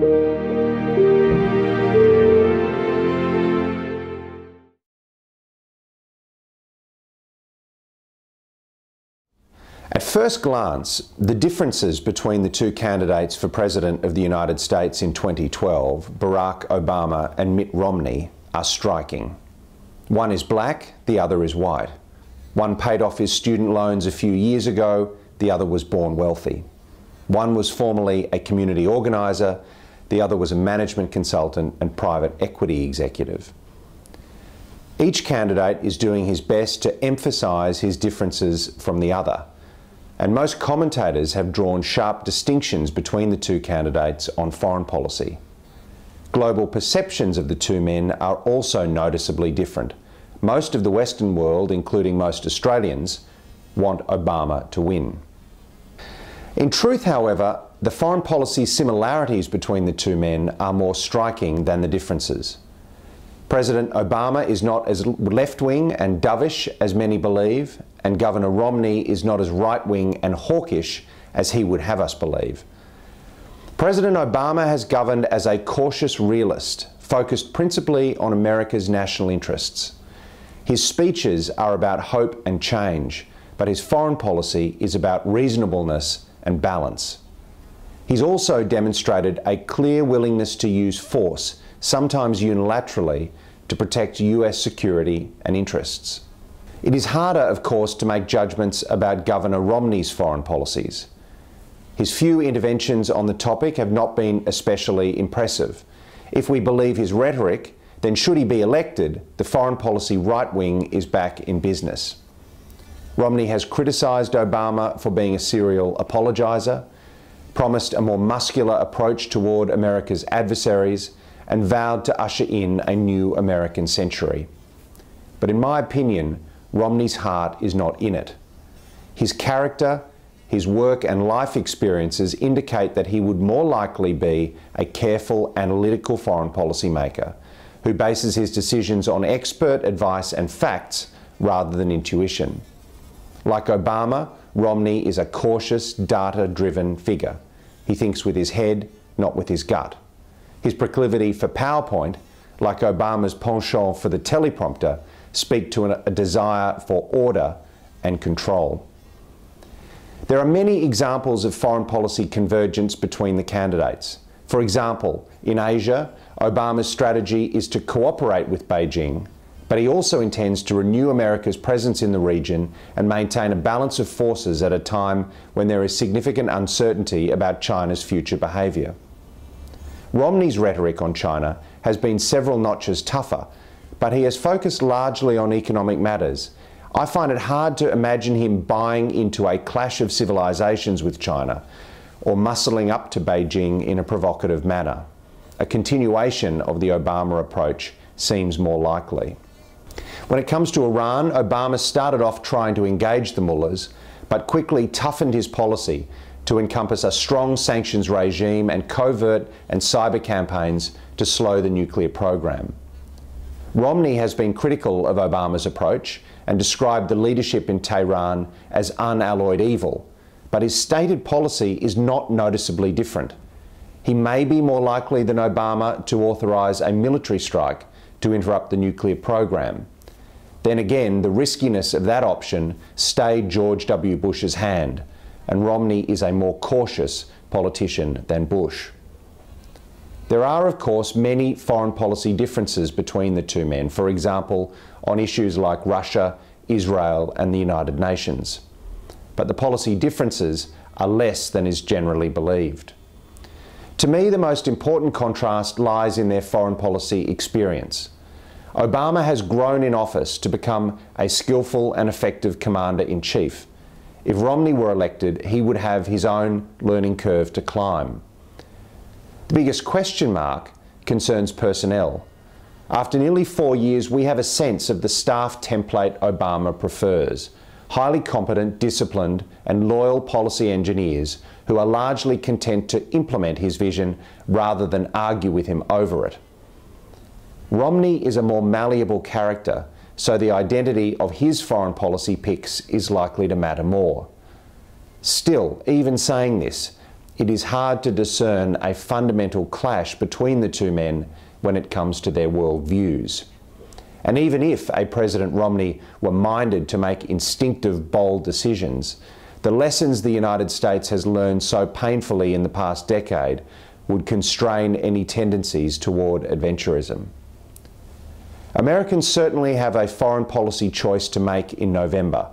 At first glance, the differences between the two candidates for President of the United States in 2012, Barack Obama and Mitt Romney, are striking. One is black, the other is white. One paid off his student loans a few years ago, the other was born wealthy. One was formerly a community organiser, the other was a management consultant and private equity executive. Each candidate is doing his best to emphasise his differences from the other and most commentators have drawn sharp distinctions between the two candidates on foreign policy. Global perceptions of the two men are also noticeably different. Most of the Western world, including most Australians, want Obama to win. In truth, however, the foreign policy similarities between the two men are more striking than the differences. President Obama is not as left wing and dovish as many believe, and Governor Romney is not as right wing and hawkish as he would have us believe. President Obama has governed as a cautious realist, focused principally on America's national interests. His speeches are about hope and change, but his foreign policy is about reasonableness and balance. He's also demonstrated a clear willingness to use force sometimes unilaterally, to protect US security and interests. It is harder, of course, to make judgments about Governor Romney's foreign policies. His few interventions on the topic have not been especially impressive. If we believe his rhetoric, then should he be elected, the foreign policy right wing is back in business. Romney has criticised Obama for being a serial apologiser, promised a more muscular approach toward America's adversaries, and vowed to usher in a new American century. But in my opinion, Romney's heart is not in it. His character, his work and life experiences indicate that he would more likely be a careful, analytical foreign policy maker who bases his decisions on expert advice and facts rather than intuition. Like Obama, Romney is a cautious, data driven figure. He thinks with his head, not with his gut. His proclivity for PowerPoint, like Obama's penchant for the teleprompter, speak to a desire for order and control. There are many examples of foreign policy convergence between the candidates. For example, in Asia, Obama's strategy is to cooperate with Beijing, but he also intends to renew America's presence in the region and maintain a balance of forces at a time when there is significant uncertainty about China's future behaviour. Romney's rhetoric on China has been several notches tougher, but he has focused largely on economic matters. I find it hard to imagine him buying into a clash of civilizations with China or muscling up to Beijing in a provocative manner. A continuation of the Obama approach seems more likely. When it comes to Iran, Obama started off trying to engage the mullahs, but quickly toughened his policy to encompass a strong sanctions regime and covert and cyber campaigns to slow the nuclear program. Romney has been critical of Obama's approach and described the leadership in Tehran as unalloyed evil, but his stated policy is not noticeably different. He may be more likely than Obama to authorise a military strike to interrupt the nuclear program. Then again, the riskiness of that option stayed George W. Bush's hand, and Romney is a more cautious politician than Bush. There are, of course, many foreign policy differences between the two men, for example, on issues like Russia, Israel, and the United Nations. But the policy differences are less than is generally believed. To me, the most important contrast lies in their foreign policy experience. Obama has grown in office to become a skillful and effective commander in chief. If Romney were elected, he would have his own learning curve to climb. The biggest question mark concerns personnel. After nearly four years, we have a sense of the staff template Obama prefers highly competent, disciplined, and loyal policy engineers who are largely content to implement his vision rather than argue with him over it. Romney is a more malleable character so the identity of his foreign policy picks is likely to matter more. Still, even saying this, it is hard to discern a fundamental clash between the two men when it comes to their world views. And even if a President Romney were minded to make instinctive, bold decisions, the lessons the United States has learned so painfully in the past decade would constrain any tendencies toward adventurism. Americans certainly have a foreign policy choice to make in November,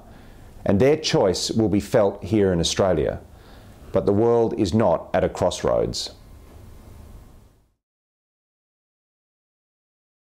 and their choice will be felt here in Australia. But the world is not at a crossroads.